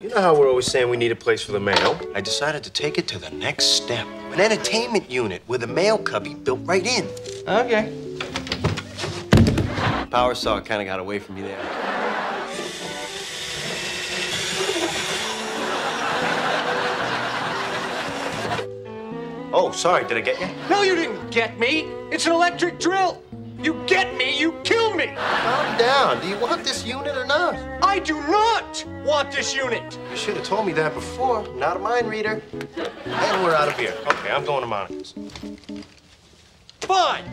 You know how we're always saying we need a place for the mail? I decided to take it to the next step. An entertainment unit with a mail cubby built right in. Okay. Power saw kind of got away from me there. Oh, sorry, did I get you? No, you didn't get me. It's an electric drill. You get me, me. Do you want this unit or not? I do not want this unit. You should have told me that before. Not a mind reader. And we're out of beer. Okay, I'm going to Monica's. Fine.